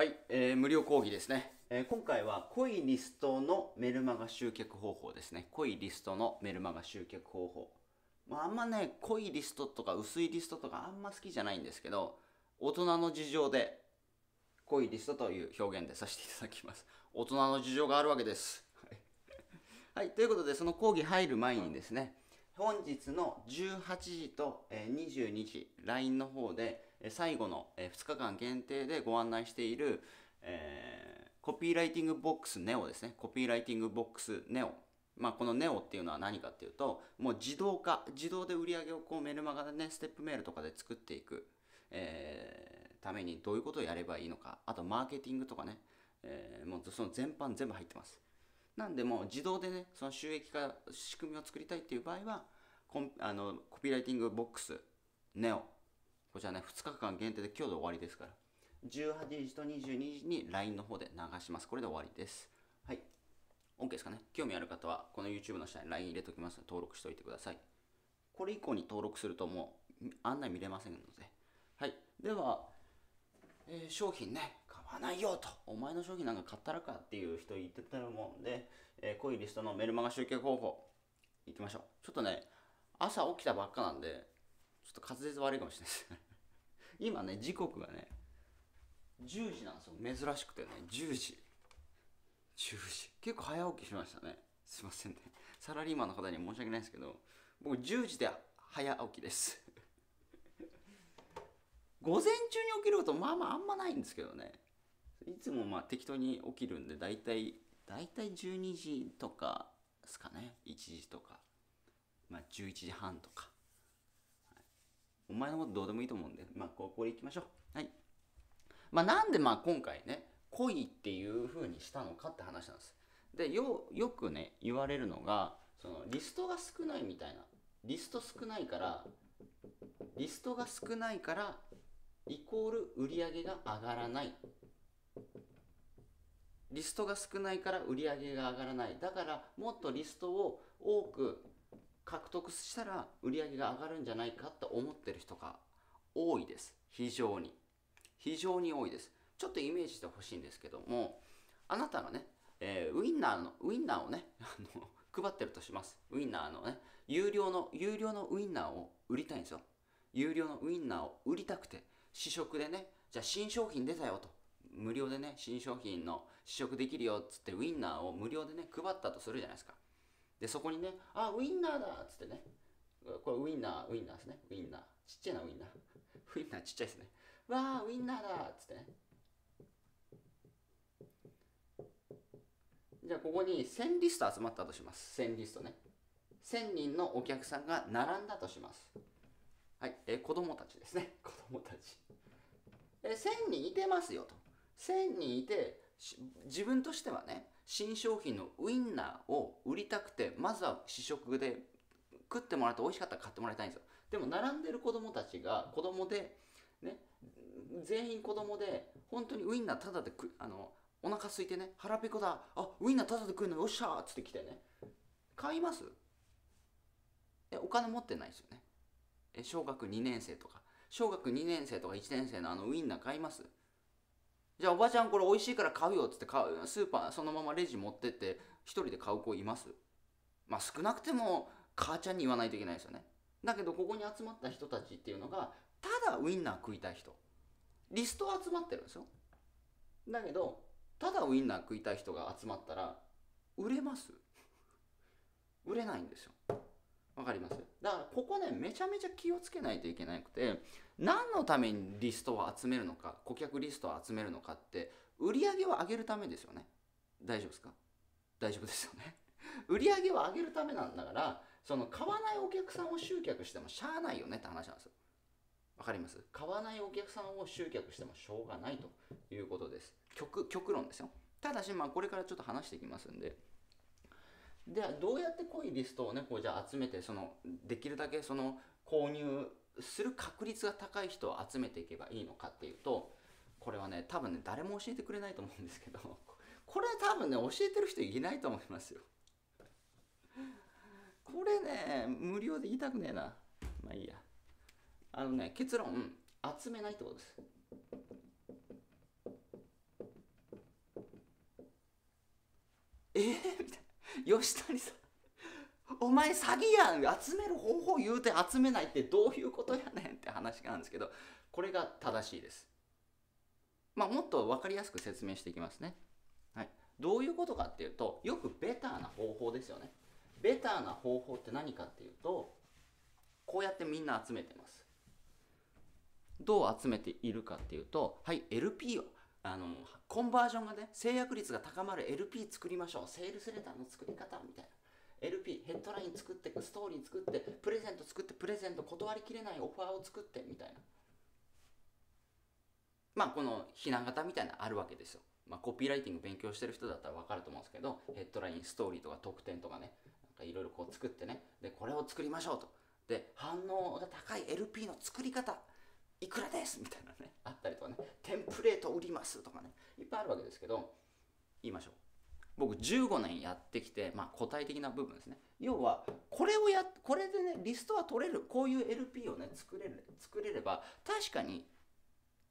はい、えー無料講義ですね、えー今回は濃いリストのメルマガ集客方法ですね。濃いリストのメルマガ集客方法、まあ、あんまね濃いリストとか薄いリストとかあんま好きじゃないんですけど大人の事情で濃いリストという表現でさせていただきます。大人の事情があるわけです。はい、ということでその講義入る前にですね本日の18時と22時 LINE の方で最後の2日間限定でご案内している、えーコピーライティングボックス NEO ですね。コピーライティングボックス NEO まあ、この NEO っていうのは何かっていうともう自動化自動で売り上げをこうメルマガでねステップメールとかで作っていく、えーためにどういうことをやればいいのか。あとマーケティングとかね、えーもうその全般全部入ってます。なんでもう自動でねその収益化仕組みを作りたいっていう場合はコあのコピーライティングボックス NEO こちらね2日間限定で今日で終わりですから。18時と22時に LINE の方で流します。これで終わりです。はい。OK ですかね。興味ある方はこの YouTube の下に LINE 入れときますので登録しておいてください。これ以降に登録するともう案内見れませんので。はい。では、えー商品ね買わないよと。お前の商品なんか買ったらかっていう人言ってたと思うんで、えー濃いリストのメルマガ集客方法いきましょう。ちょっとね朝起きたばっかなんでちょっと滑舌悪いかもしれないです 今ね時刻がね10時なんですよ。珍しくてね10時。10時。結構早起きしましたね。すいませんね。サラリーマンの方には申し訳ないですけど僕10時で早起きです。午前中に起きることまあまああんまないんですけどね。いつもまあ適当に起きるんで大体大体12時とかですかね。1時とか。まあ11時半とか、お前のことどうでもいいと思うんで。まあここでいきましょう。はい。まあなんでまあ今回ね恋っていう風にしたのかって話なんです。でよよくね言われるのがそのリストが少ないみたいな。リスト少ないからリストが少ないからイコール売り上げが上がらない。リストが少ないから売り上げが上がらない。だからもっとリストを多く獲得したら売り上げが上がるんじゃないかと思ってる人が多いです。非常に。非常に多いです。ちょっとイメージしてほしいんですけどもあなたがね、えーウインナーのウインナーをね あの配ってるとします。ウインナーのね有料の有料のウインナーを売りたいんですよ。有料のウインナーを売りたくて試食でねじゃあ新商品出たよと。無料でね新商品の試食できるよっつってウインナーを無料でね配ったとするじゃないですか。でそこにねあウインナーだっつってね。これウインナーウインナーですね。ウインナー。ちっちゃいなウインナー。ウインナーちっちゃいですね。わあウインナーだっつってね。じゃあここに1000リスト集まったとします。1000リストね。1000人のお客さんが並んだとします。はい、え子供たちですね。子供たち。え1000人いてますよと。1000人いて自分としてはね新商品のウインナーを売りたくてまずは試食で食ってもらって美味しかったら買ってもらいたいんですよ。でも並んでる子供たちが子供でね全員子供で本当にウインナーただでくあのお腹空いてね腹ペコだあウインナーただで食うのよっしゃーっつって来てね。買います？えお金持ってないですよね。え小学2年生とか。小学2年生とか1年生のあのウインナー買います？じゃあおばちゃんこれ美味しいから買うよっつって買うスーパーそのままレジ持ってって一人で買う子います？まあ少なくても母ちゃんに言わないといけないですよね。だけどここに集まった人たちっていうのがただウインナー食いたい人。リスト集まってるんですよ。だけどただウインナー食いたい人が集まったら売れます。売れないんですよ。わかります？だからここねめちゃめちゃ気をつけないといけなくて何のためにリストを集めるのか顧客リストを集めるのかって売り上げを上げるためですよね。大丈夫ですか？大丈夫ですよね。売り上げを上げるためなんだからその買わないお客さんを集客してもしゃあないよねって話なんですよ。わかります？買わないお客さんを集客してもしょうがないということです。極極論ですよ。ただしまあこれからちょっと話していきますんで。ではどうやって濃いリストをねこうじゃあ集めてそのできるだけその購入する確率が高い人を集めていけばいいのかっていうとこれはね多分ね誰も教えてくれないと思うんですけど これ多分ね教えてる人いないと思いますよ。これね無料で言いたくねえな。まあいいや。あのね結論集めないってことです。えー、みたいな。吉谷さん。お前詐欺やん集める方法言うて集めないってどういうことやねんって話なんですけどこれが正しいです。まあもっと分かりやすく説明していきますね。はい。どういうことかっていうとよくベターな方法ですよね。ベターな方法って何かっていうとこうやってみんな集めてます。どう集めているかっていうとはい LP をあのコンバージョンがね制約率が高まる LP 作りましょう。セールスレターの作り方みたいな。LP ヘッドライン作ってストーリー作ってプレゼント作ってプレゼント断りきれないオファーを作ってみたいな。まあこのひな形みたいなのあるわけですよ。まあコピーライティング勉強してる人だったら分かると思うんですけどヘッドラインストーリーとか特典とかねなんかいろいろこう作ってね。でこれを作りましょうと。で反応が高い LP の作り方いくらです？みたいなねあったりとかね。テンプレート売りますとかね。いっぱいあるわけですけど言いましょう。僕15年やってきて、まあ、固体的な部分ですね。要はこれをやこれでねリストは取れるこういう LP をね作れる作れれば確かに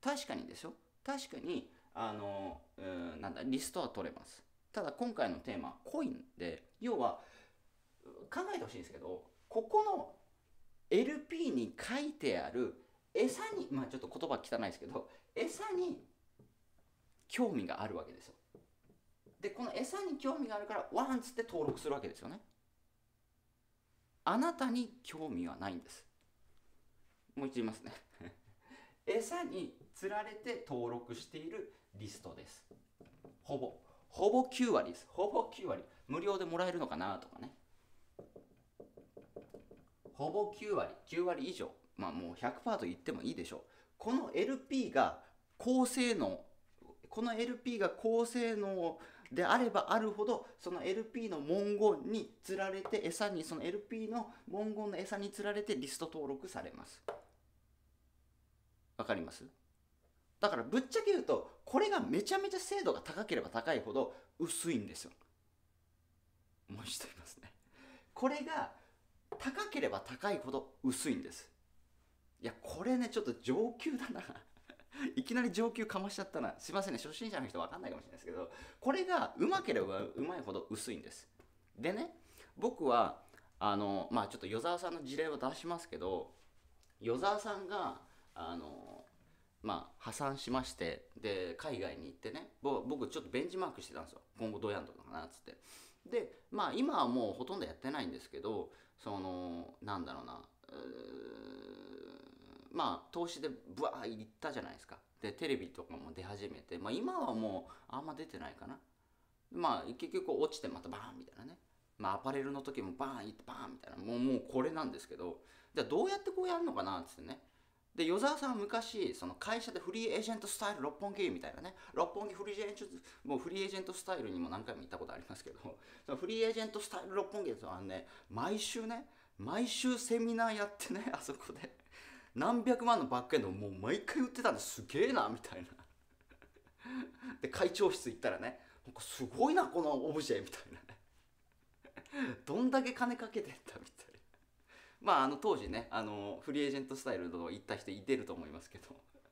確かにでしょ確かにあのうんなんだリストは取れます。ただ今回のテーマはコインで要は考えてほしいんですけどここの LP に書いてある餌にまあちょっと言葉汚いですけど餌に興味があるわけですよ。でこの餌に興味があるからワンつって登録するわけですよね。あなたに興味はないんです。もう一度言いますね。餌に釣られて登録しているリストです。ほぼ。ほぼ9割です。ほぼ9割。無料でもらえるのかなとかね。ほぼ9割。9割以上。まあもう100%と言ってもいいでしょう。この LP が高性能。この LP が高性能であればあるほどその LP の文言につられて餌にその LP の文言の餌につられてリスト登録されます。わかります？だからぶっちゃけ言うとこれがめちゃめちゃ精度が高ければ高いほど薄いんですよ。もう一度言いますね。これが高ければ高いほど薄いんです。いやこれねちょっと上級だな。いきなり上級かましちゃったな。すいませんね。初心者の人分かんないかもしれないですけどこれがうまければうまいほど薄いんです。でね僕はあのまあちょっと与沢さんの事例を出しますけど与沢さんがあのまあ破産しましてで海外に行ってね僕ちょっとベンチマークしてたんですよ。今後どうやんのかなっつって。でまあ今はもうほとんどやってないんですけどそのなんだろうなうまあ投資でブワーいったじゃないですか。でテレビとかも出始めて、まあ、今はもうあんま出てないかな。まあ結局落ちてまたバーンみたいなね。まあアパレルの時もバーンいってバーンみたいな。もうもうこれなんですけど。じゃあどうやってこうやるのかなっつってね。で与沢さんは昔その会社でフリーエージェントスタイル六本木みたいなね。六本木フリーエージェントもうフリーエージェントスタイルにも何回も行ったことありますけど。そのフリーエージェントスタイル六本木ですはね毎週ね毎週セミナーやってねあそこで。何百万のバックエンドをもう毎回売ってたんです。げえなみたいな。で会長室行ったらねなんかすごいなこのオブジェみたいなね。どんだけ金かけてんだみたいな。まああの当時ねあのフリーエージェントスタイルの行った人いてると思いますけど、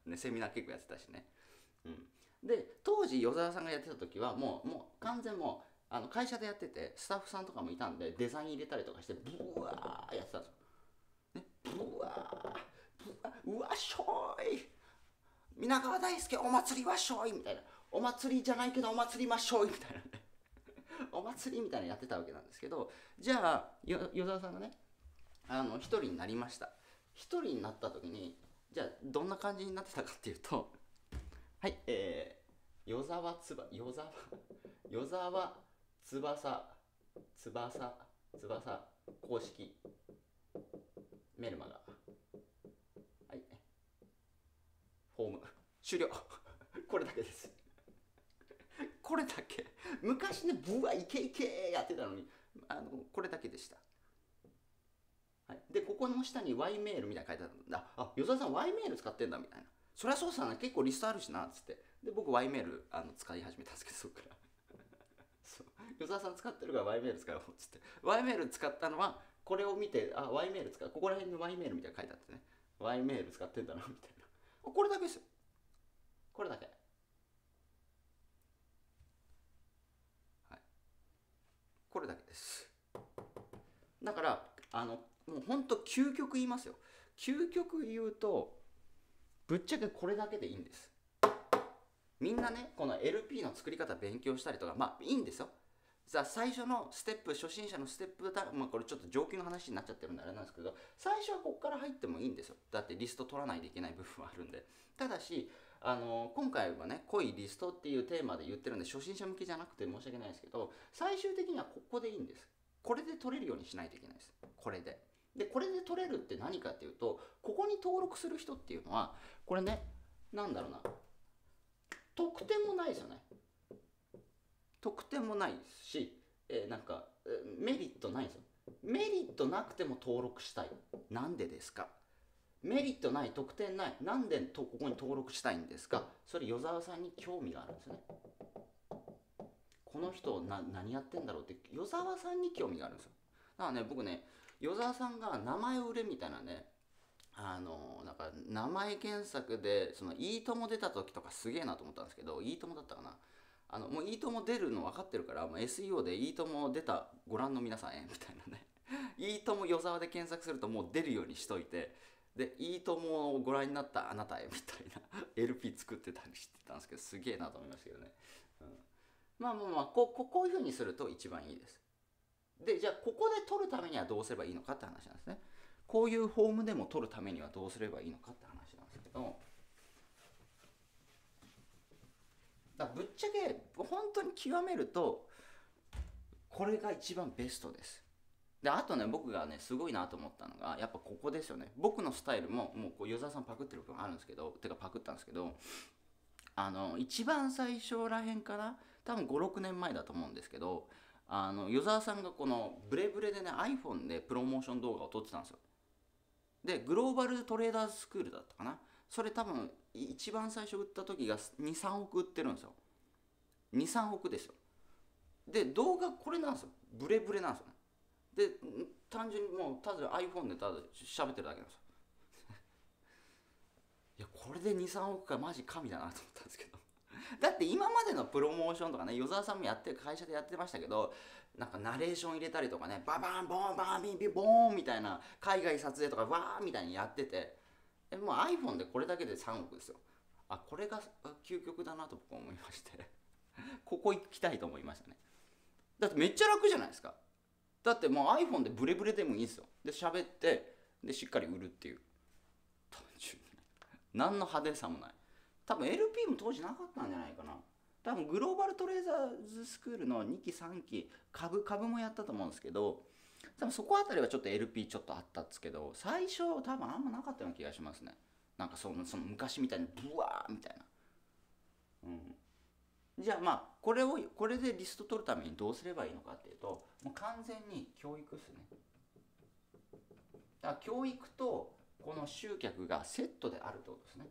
ね、セミナー結構やってたしね、うん、で当時与沢さんがやってた時はもうもう完全もうあの会社でやっててスタッフさんとかもいたんでデザイン入れたりとかしてブワーやってたんですよ、ね、ブワー。うわしょい。皆川大輔お祭りわしょい。みたいな。お祭りじゃないけどお祭りましょいみたいなね。お祭りみたいなやってたわけなんですけどじゃあ与沢さんがねあの一人になりました。一人になった時にじゃあどんな感じになってたかっていうと はいえー、与沢つば与沢？与沢翼翼翼公式メルマガ。ホーム。終了。これだけです。これだけ。昔ねブワイケイケやってたのにあのこれだけでした、はい、でここの下に Y メールみたいな書いてあるんだあ与沢さん Y メール使ってんだみたいな。そりゃそうさな結構リストあるしなっつって。で僕 Y メールあの使い始めたんですけどそっから。そう。与沢さん使ってるから Y メール使おうっつって。Y メール使ったのはこれを見てあ Y メール使う。ここら辺に Y メールみたいな書いてあってね。Y メール使ってんだなみたいな。これだけですよ。これだけ。はい。です。だからあのもうほんと究極言いますよ。究極言うとぶっちゃけこれだけでいいんです。みんなねこの LP の作り方勉強したりとかまあいいんですよさあ最初のステップ初心者のステップだ、まあ、これちょっと上級の話になっちゃってるんであれなんですけど最初はここから入ってもいいんですよ。だってリスト取らないといけない部分はあるんで。ただしあの今回はね濃いリストっていうテーマで言ってるんで初心者向けじゃなくて申し訳ないですけど最終的にはここでいいんです。これで取れるようにしないといけないです。これで。でこれで取れるって何かっていうとここに登録する人っていうのはこれねなんだろうな。得点もないですよね。得点もないし、えーなんかメリットないんですよメリットなくても登録したい。なんでですか？メリットない得点ない。なんでとここに登録したいんですか？それ与沢さんに興味があるんですよね。この人な何やってんだろうって与沢さんに興味があるんですよ。だからね僕ね与沢さんが名前を売れみたいなねあのなんか名前検索でその「いいとも」出た時とかすげえなと思ったんですけど「いいとも」だったかな？あのもう「いいとも」出るの分かってるからもう SEO で「いいとも」出たご覧の皆さんへみたいなね「いいとも」与沢で検索するともう出るようにしといてで「いいとも」をご覧になったあなたへみたいな。LP 作ってたりしてたんですけどすげえなと思いましたけどね、うん、まあまあまあこここういう風にすると一番いいです。でじゃあここで取るためにはどうすればいいのかって話なんですね。こういうフォームでも取るためにはどうすればいいのかって話なんですけどだぶっちゃけ本当に極めるとこれが一番ベストです。であとね僕がねすごいなと思ったのがやっぱここですよね。僕のスタイルももうこう与沢さんパクってる部分あるんですけどてかパクったんですけどあの一番最初らへんかな多分56年前だと思うんですけどあの与沢さんがこのブレブレでね iPhone でプロモーション動画を撮ってたんですよ。でグローバルトレーダーズスクールだったかな。それ多分一番最初売った時が23億売ってるんですよ。23億ですよ。で動画これなんですよ。ブレブレなんですよで単純にもうただ iPhone でただ喋ってるだけなんですよ。いやこれで23億かマジ神だなと思ったんですけど。だって今までのプロモーションとかね与沢さんもやってる会社でやってましたけどなんかナレーション入れたりとかねババンボンバンビンビンボーンみたいな海外撮影とかわーみたいにやっててえもう iPhone でこれだけで3億ですよ。あこれが究極だなと僕は思いまして。ここ行きたいと思いましたね。だってめっちゃ楽じゃないですか。だってもう iPhone でブレブレでもいいんですよ。で喋ってでしっかり売るっていう。単純に。何の派手さもない。多分 LP も当時なかったんじゃないかな。多分グローバルトレーザーズスクールの2期3期株株もやったと思うんですけど多分そこあたりはちょっと LP ちょっとあったんですけど最初多分あんまなかったような気がしますね。なんかそのその昔みたいにブワーみたいな。うん。じゃあまあこれをこれでリスト取るためにどうすればいいのかっていうともう完全に教育ですね。だから教育とこの集客がセットであるってことですね。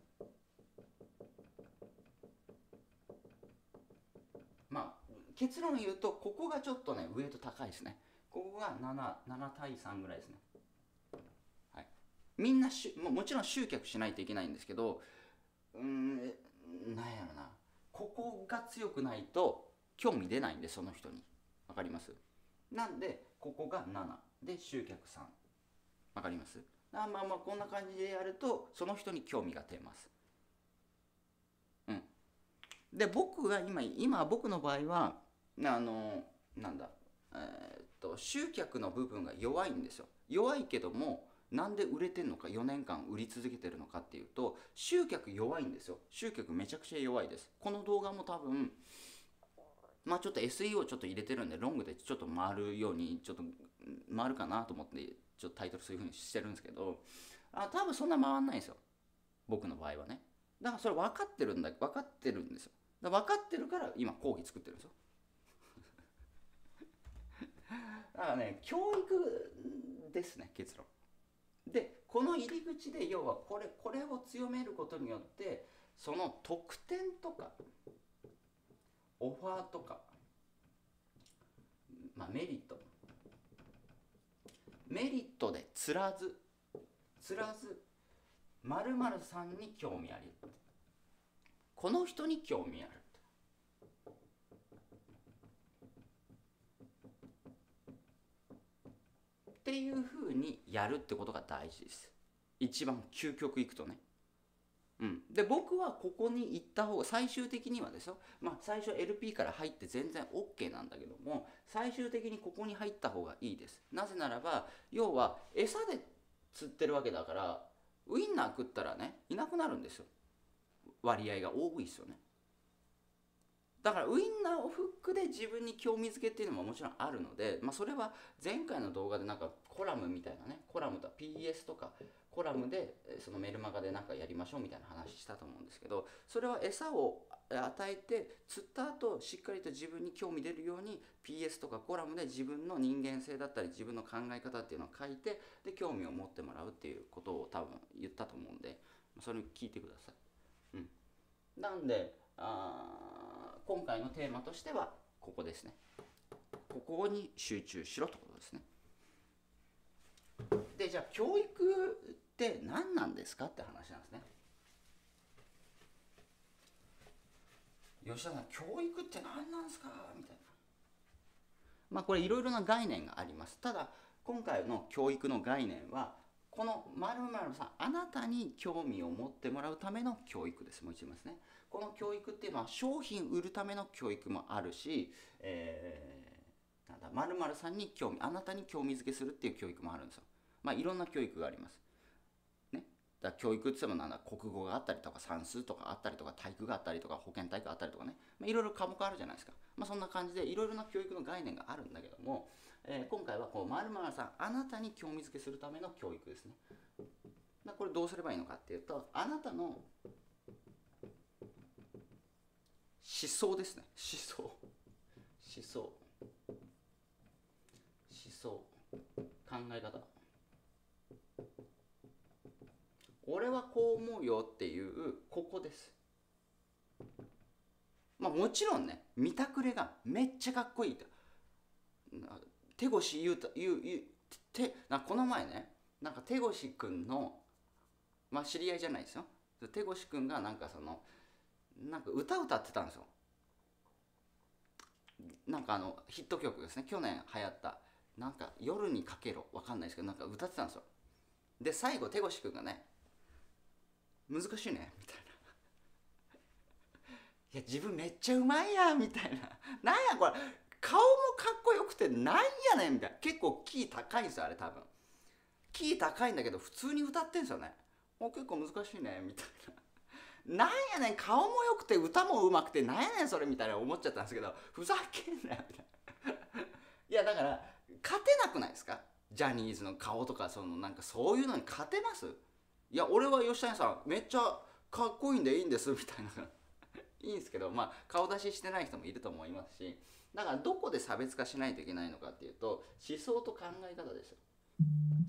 まあ結論言うとここがちょっとねウエイト高いですね。ここが 7, 7対3ぐらいですね。はい。みんなしももちろん集客しないといけないんですけどうんなんやろな。ここが強くないと興味出ないんでその人に。わかります？なんでここが7で集客3わかります？あまあまあこんな感じでやるとその人に興味が出ます。うん。で僕が今今僕の場合はあのなんだえーと集客の部分が弱いんですよ。弱いけどもなんで売れてんのか4年間売り続けてるのかっていうと集客弱いんですよ。集客めちゃくちゃ弱いです。この動画も多分まあちょっと SEO ちょっと入れてるんでロングでちょっと回るようにちょっと回るかなと思ってちょっとタイトルそういう風にしてるんですけどあ多分そんな回んないんですよ。僕の場合はね。だからそれ分かってるんだ分かってるんですよ。分かってるから今講義作ってるんですよ。だからね教育ですね結論。でこの入り口で要はこれこれを強めることによってその特典とかオファーとか、まあ、メリット。メリットでつらずつらず〇〇さんに興味ありこの人に興味ある。っていうふうにやるってことが大事です。一番究極いくとね。うん、で僕はここに行った方が最終的にはですよ、まあ、最初 LP から入って全然 OK なんだけども最終的にここに入った方がいいです。なぜならば要は餌で釣ってるわけだからウインナー食ったらねいなくなるんですよ。割合が多いですよね。だからウインナーをフックで自分に興味づけっていうのももちろんあるので、まあ、それは前回の動画でなんかコラムみたいなねコラムとか PS とかコラムでそのメルマガで何かやりましょうみたいな話したと思うんですけどそれは餌を与えて釣った後しっかりと自分に興味出るように PS とかコラムで自分の人間性だったり自分の考え方っていうのを書いてで興味を持ってもらうっていうことを多分言ったと思うんでそれを聞いてください。うん、なんであ今回のテーマとしてはここですね。ここに集中しろということですね。でじゃあ教育って何なんですかって話なんですね。吉田さん教育って何なんですか？みたいな。まあこれいろいろな概念があります。ただ今回の教育の概念はこの〇〇さんあなたに興味を持ってもらうための教育です。もう一度言いますね。この教育っていうのは商品売るための教育もあるし、えー、なんだ〇〇さんに興味あなたに興味づけするっていう教育もあるんですよ。まあ、いろんな教育があります。ね、だ教育って言ってもなんだ国語があったりとか算数とかあったりとか体育があったりとか保健体育があったりとかね、まあ、いろいろ科目あるじゃないですか。まあ、そんな感じでいろいろな教育の概念があるんだけども、えー、今回はこう〇〇さんあなたに興味づけするための教育ですね。これどうすればいいのかっていうとあなたの思想ですね。思想。思想。思想。考え方。俺はこう思うよっていうここです。まあもちろんね見たくれがめっちゃかっこいいと手越言うた言う言うてなこの前ねなんか手越くんのまあ知り合いじゃないですよ。手越くんがなんかそのなんか歌歌ってたんですよ。なんかあのヒット曲ですね。去年流行った。なんか「夜にかけろ」わかんないですけどなんか歌ってたんですよ。で最後手越くんがね難しいね。みたいな。いや自分めっちゃうまいやみたいな。なんやこれ。顔もかっこよくてなんやねん。みたいな。結構キー高いんですよあれ多分。キー高いんだけど普通に歌ってんですよね。もう結構難しいね。みたいな。なんやねん顔も良くて歌もうまくてなんやねんそれみたいな思っちゃったんですけどふざけんなよみたいな。いやだから勝てなくないですか？ジャニーズの顔とかそのなんかそういうのに勝てます？いや俺は吉谷さんめっちゃかっこいいんでいいんですみたいな。いいんですけどまあ顔出ししてない人もいると思いますしだからどこで差別化しないといけないのかっていうと思想と考え方ですよ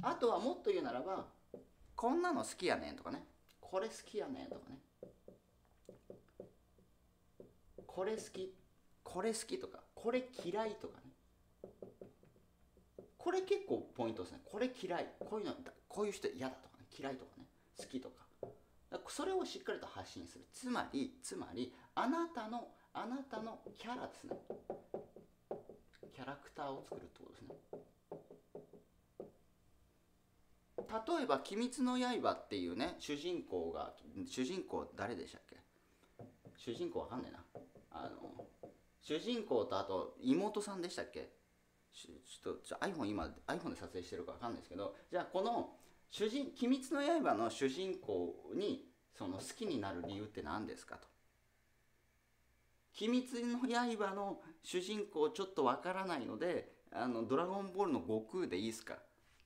あとはもっと言うならばこんなの好きやねんとかね。これ好きやねんとかね。これ好き。これ好きとか。これ嫌いとかね。これ結構ポイントですね。これ嫌い。こういうのこういう人嫌だとかね。嫌いとかね。好きとか。それをしっかりと発信する。つまりつまりあなたのあなたのキャラですね。キャラクターを作るってことですね。例えば「鬼滅の刃」っていうね主人公が主人公誰でしたっけ？主人公わかんないな。主人公とあと妹さんでしたっけ？ちょっと iPhone 今 iPhone で撮影してるかわかんないですけどじゃあこの主人「鬼滅の刃」の主人公にその好きになる理由って何ですかと。鬼滅の刃の主人公ちょっとわからないのであのドラゴンボールの悟空でいいですか？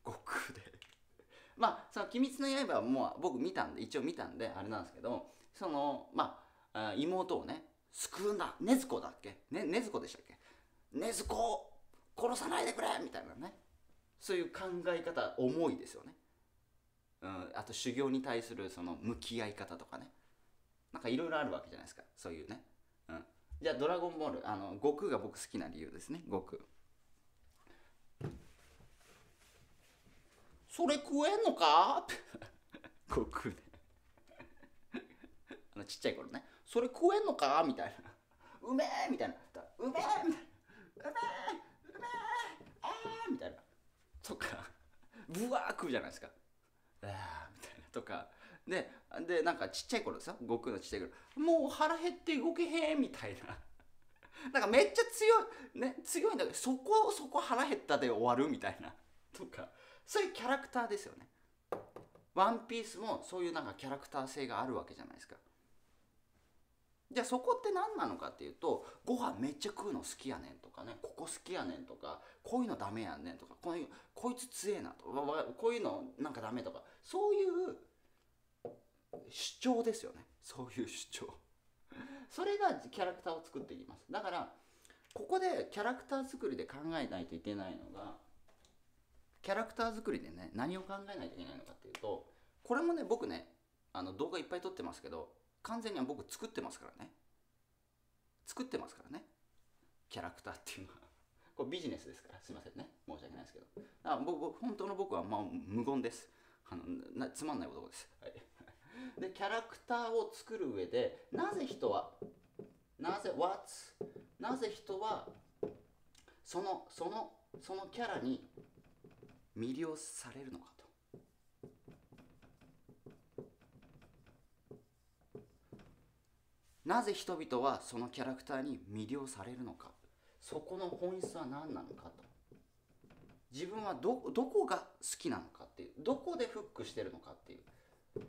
悟空で。まあその鬼滅の刃はもう僕見たんで一応見たんであれなんですけどそのまあ妹をね救うんだ。禰豆子だっけ？ね禰豆子でしたっけ？禰豆子を殺さないでくれ！みたいなね。そういう考え方思いですよね。うん、あと修行に対するその向き合い方とかね。なんかいろいろあるわけじゃないですか。そういうね、うん、じゃあ「ドラゴンボール」あの悟空が僕好きな理由ですね。悟空。それ食えんのか？悟空ね。あのちっちゃい頃ね。それ食えんのか？みたいなうめえ！みたいなうめえ！みたいなうめえうめえあーみたいなそっかブワー食うじゃないですかあーみたいなとかででなんかちっちゃい頃さ悟空のちっちゃい頃もう腹減って動けへんみたいななんかめっちゃ強いね強いんだけどそこそこ腹減ったで終わるみたいなとかそういうキャラクターですよねワンピースもそういうなんかキャラクター性があるわけじゃないですかじゃあそこって何なのかっていうとご飯めっちゃ食うの好きやねんとかねここ好きやねんとかこういうのダメやねんとかこういうこいつ強えなとかこういうのなんかダメとかそういう主張ですよね。そういう主張。それがキャラクターを作っていきます。だからここでキャラクター作りで考えないといけないのがキャラクター作りでね何を考えないといけないのかっていうとこれもね僕ねあの動画いっぱい撮ってますけど完全には僕作ってますからね。作ってますからね。キャラクターっていうのは。これビジネスですから。すいませんね。申し訳ないですけど。あ僕僕本当の僕はまあ無言です。あのなつまんない男です、はい、でキャラクターを作る上でなぜ人はなぜ What なぜ人はそのそのそのキャラに魅了されるのかと。なぜ人々はそのキャラクターに魅了されるのか。そこの本質は何なのかと。自分はどどこが好きなのかっていう。どこでフックしてるのかっていう。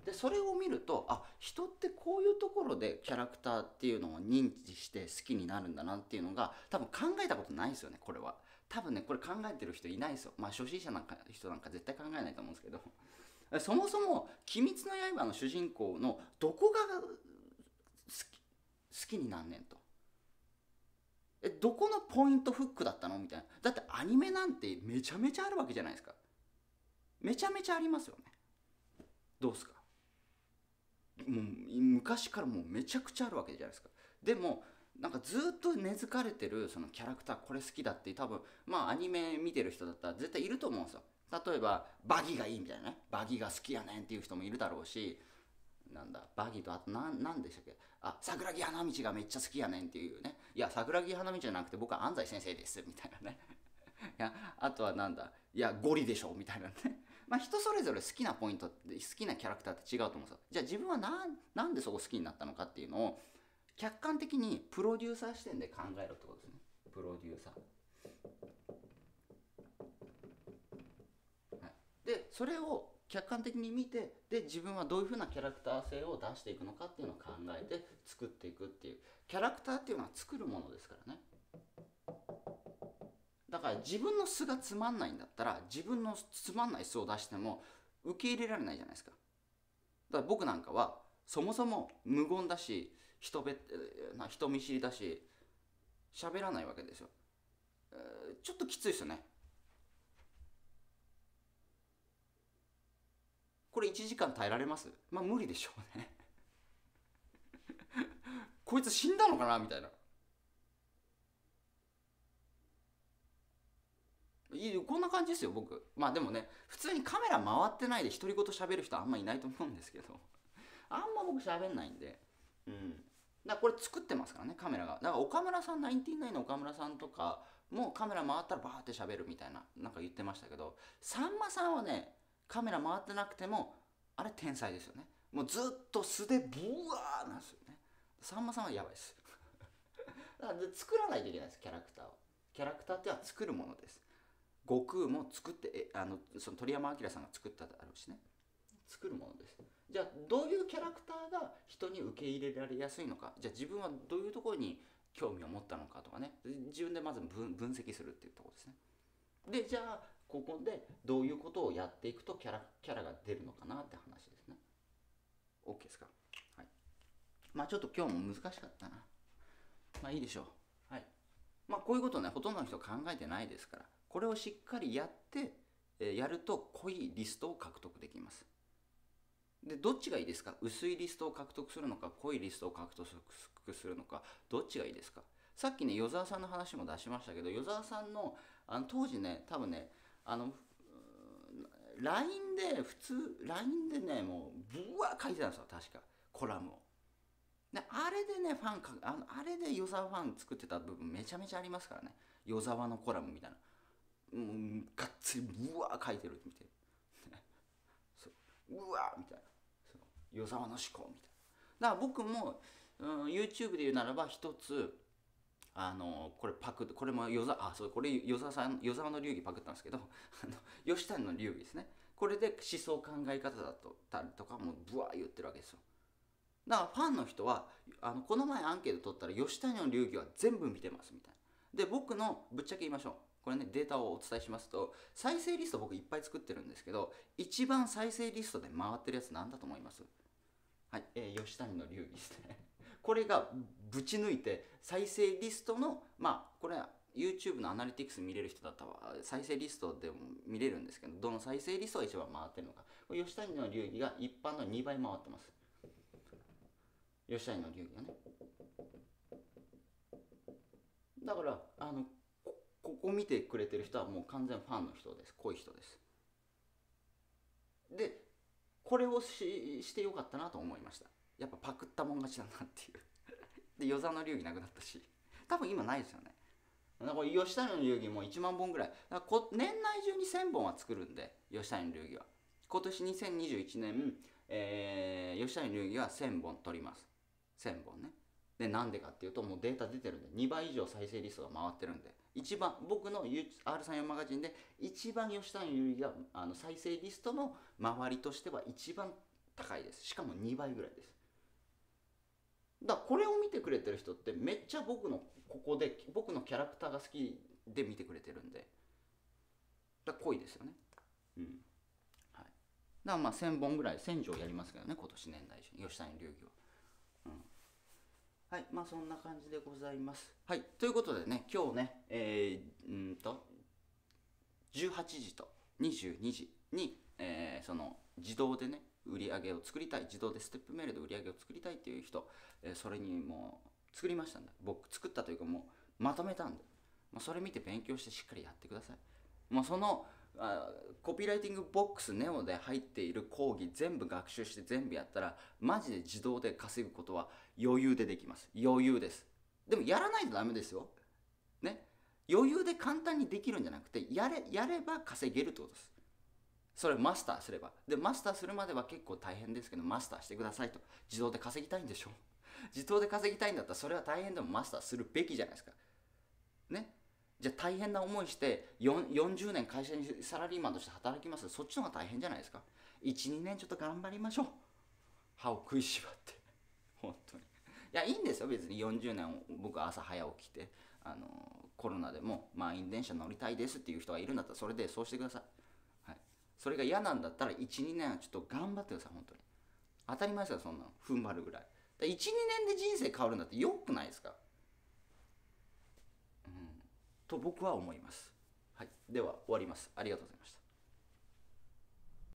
でそれを見るとあ人ってこういうところでキャラクターっていうのを認知して好きになるんだなっていうのが多分考えたことないですよねこれは。多分ねこれ考えてる人いないですよ。まあ初心者なんか人なんか絶対考えないと思うんですけど。そもそも「鬼滅の刃」の主人公のどこが好ききになんねんと。えどこのポイントフックだったの？みたいな。だってアニメなんてめちゃめちゃあるわけじゃないですか。めちゃめちゃありますよね。どうですか？もう昔からもうめちゃくちゃあるわけじゃないですか。でもなんかずっと根付かれてるそのキャラクターこれ好きだって多分まあアニメ見てる人だったら絶対いると思うんですよ。例えばバギーがいいみたいなね。バギーが好きやねんっていう人もいるだろうしなんだバギーとあと何何でしたっけ？あ桜木花道がめっちゃ好きやねんっていうね。いや桜木花道じゃなくて僕は安西先生ですみたいなね。いやあとはなんだいやゴリでしょみたいなね。まあ人それぞれ好きなポイントって好きなキャラクターって違うと思うんですよ。じゃあ自分は何なんでそこ好きになったのかっていうのを客観的にプロデューサー視点で考えろってことですね。プロデューサー、はい、でそれを客観的に見てで自分はどういうふうなキャラクター性を出していくのかっていうのを考えて作っていくっていう。キャラクターっていうのは作るものですからね。だから自分の素がつまんないんだったら自分のつまんない素を出しても受け入れられないじゃないですか。だから僕なんかはそもそも無言だし人べ人見知りだし喋らないわけですよ、ちょっときついですよね。これ1時間耐えられます？まあ無理でしょうね。こいつ死んだのかな？みたいな。いこんな感じですよ僕。まあでもね普通にカメラ回ってないで独り言喋る人あんまいないと思うんですけど。あんま僕喋んないんで。うん。だこれ作ってますからねカメラが。だから岡村さんナインティナインの岡村さんとかもうカメラ回ったらバーって喋るみたいななんか言ってましたけど。さんまさんはねカメラ回ってなくてもあれ天才ですよね。もうずっと素でブワーなんですよね。さんまさんはやばいです。だから作らないといけないですキャラクターを。キャラクターっては作るものです。悟空も作ってあのその鳥山明さんが作っただろうしね。作るものです。じゃあどういうキャラクターが人に受け入れられやすいのか。じゃあ自分はどういうところに興味を持ったのかとかね。自分でまず分分析するっていうところですね。でじゃあここでどういうことをやっていくとキャラキャラが出るのかなって話ですね。OK ですか？はい。まあちょっと今日も難しかったな。まあいいでしょう。はい。まあこういうことねほとんどの人考えてないですから。これをしっかりやってえやると濃いリストを獲得できます。でどっちがいいですか？薄いリストを獲得するのか濃いリストを獲得するのかどっちがいいですか？さっきね与沢さんの話も出しましたけど与沢さんのあの当時ね多分ねあの LINE で普通 LINE でねもうぶわ書いてたんですよ確か。コラムを。であれでねファンかあのあれで与沢ファン作ってた部分めちゃめちゃありますからね。与沢のコラムみたいな。もうがっつりぶわ書いてるみたいう。わみたいな。与沢の思考みたいな。だから僕も、うん、YouTube で言うならば一つあのこれパクこれも与沢あそうこれ与沢さん与沢の流儀パクったんですけど あの吉谷の流儀ですね。これで思想考え方だとたりとかもブワー言ってるわけですよ。だからファンの人はあのこの前アンケート取ったら吉谷の流儀は全部見てますみたいな。で僕のぶっちゃけ言いましょう。これねデータをお伝えしますと再生リスト僕いっぱい作ってるんですけど一番再生リストで回ってるやつ何だと思います。はい、えー、吉谷の流儀ですね。これがぶち抜いて再生リストのまあこれは YouTube のアナリティクス見れる人だったら再生リストでも見れるんですけどどの再生リストが一番回ってるのか。吉谷の流儀が一般の2倍回ってます。吉谷の流儀がね。だからあのここ見てくれてる人はもう完全ファンの人です。濃い人です。でこれをししてよかったなと思いました。やっぱパクったもん勝ちだなっていう。で与沢の流儀なくなったし。多分今ないですよね。だから吉谷の流儀も1万本ぐらい。だからこ年内中に1000本は作るんで吉谷の流儀は。今年2021年、えー、吉谷の流儀は1000本取ります。1000本ね。でなんでかっていうともうデータ出てるんで2倍以上再生リストが回ってるんで。一番僕の R34 マガジンで一番吉谷優里があの再生リストの周りとしては一番高いです。しかも2倍ぐらいです。だこれを見てくれてる人ってめっちゃ僕のここで僕のキャラクターが好きで見てくれてるんで。だ濃いですよね。うん。はい。だからまあ1000本ぐらい1000条やりますけどね今年年代中に。吉谷流儀は。うん。はい、まあそんな感じでございます。はい、ということでね、今日ね、えー、んと、18時と22時に、えー、その自動でね、売り上げを作りたい、自動でステップメールで売り上げを作りたいっていう人、え、それにもう作りましたんで、僕作ったというかもうまとめたんで、ま、それ見て勉強してしっかりやってください。もうそのあコピーライティングボックスネオで入っている講義全部学習して全部やったらマジで自動で稼ぐことは余裕でできます。余裕です。でもやらないとダメですよ。ね。余裕で簡単にできるんじゃなくてやれやれば稼げるってことです。それマスターすれば。でマスターするまでは結構大変ですけどマスターしてくださいと。自動で稼ぎたいんでしょ？自動で稼ぎたいんだったらそれは大変でもマスターするべきじゃないですか。ね？じゃあ大変な思いして40年会社にサラリーマンとして働きます。そっちの方が大変じゃないですか。12年ちょっと頑張りましょう。歯を食いしばって。本当に。いやいいんですよ別に。40年僕朝早起きてあのコロナでも満員電車乗りたいですっていう人がいるんだったらそれでそうしてくださ、い、それが嫌なんだったら12年はちょっと頑張ってください本当に当たり前ですよそんなの踏ん張るぐらい12年で人生変わるんだってよくないですか？うんと僕は思います。はい、では終わります。ありがとうございました。